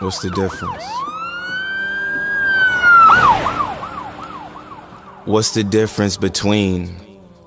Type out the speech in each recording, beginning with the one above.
What's the difference? What's the difference between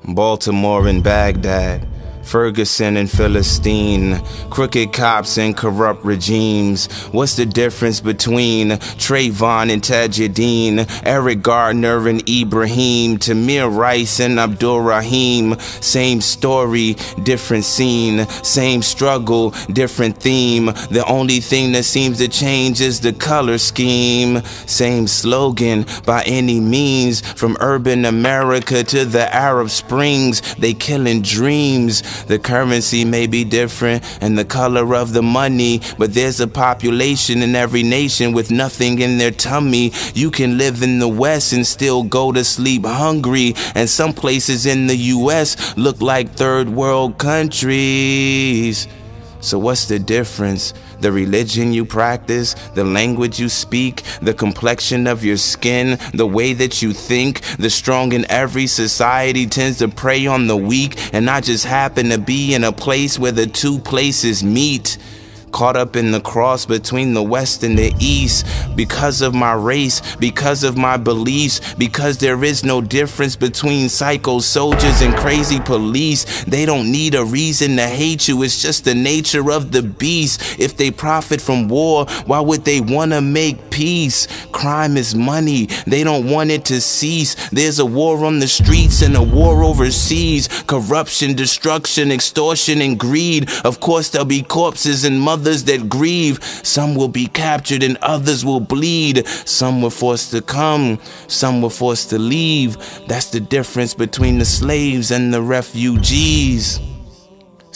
Baltimore and Baghdad? Ferguson and Philistine, crooked cops and corrupt regimes. What's the difference between Trayvon and Tajudeen, Eric Garner and Ibrahim, Tamir Rice and Abdul Rahim? Same story, different scene, same struggle, different theme. The only thing that seems to change is the color scheme. Same slogan by any means, from urban America to the Arab Springs, they killing dreams. The currency may be different and the color of the money, but there's a population in every nation with nothing in their tummy. You can live in the West and still go to sleep hungry, and some places in the US look like third world countries. So, what's the difference? The religion you practice, the language you speak, the complexion of your skin, the way that you think. The strong in every society tends to prey on the weak, and I just happen to be in a place where the two places meet caught up in the cross between the west and the east because of my race, because of my beliefs, because there is no difference between psycho soldiers and crazy police. They don't need a reason to hate you, it's just the nature of the beast. If they profit from war, why would they want to make peace? Crime is money, they don't want it to cease. There's a war on the streets and a war overseas. Corruption, destruction, extortion, and greed. Of course, there'll be corpses and mothers that grieve. Some will be captured and others will bleed. Some were forced to come, some were forced to leave. That's the difference between the slaves and the refugees.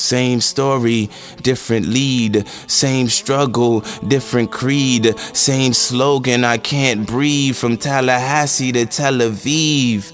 Same story, different lead. Same struggle, different creed. Same slogan, I can't breathe from Tallahassee to Tel Aviv.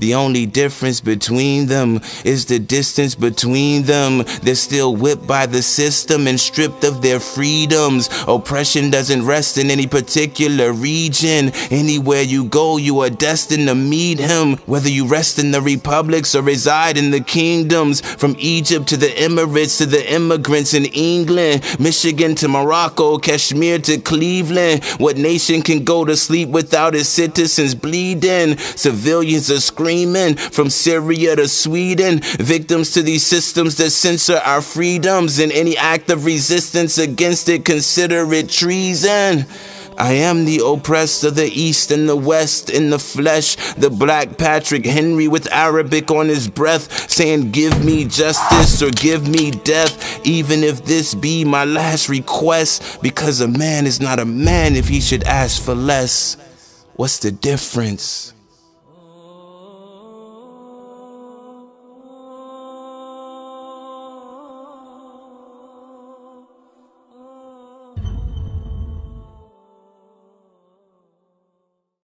The only difference between them is the distance between them. They're still whipped by the system and stripped of their freedoms. Oppression doesn't rest in any particular region. Anywhere you go, you are destined to meet him. Whether you rest in the republics or reside in the kingdoms, from Egypt to the Emirates to the immigrants in England, Michigan to Morocco, Kashmir to Cleveland. What nation can go to sleep without its citizens bleeding? Civilians are screaming screaming from Syria to Sweden, victims to these systems that censor our freedoms, and any act of resistance against it, consider it treason. I am the oppressed of the East and the West in the flesh, the black Patrick Henry with Arabic on his breath, saying, Give me justice or give me death, even if this be my last request, because a man is not a man if he should ask for less. What's the difference?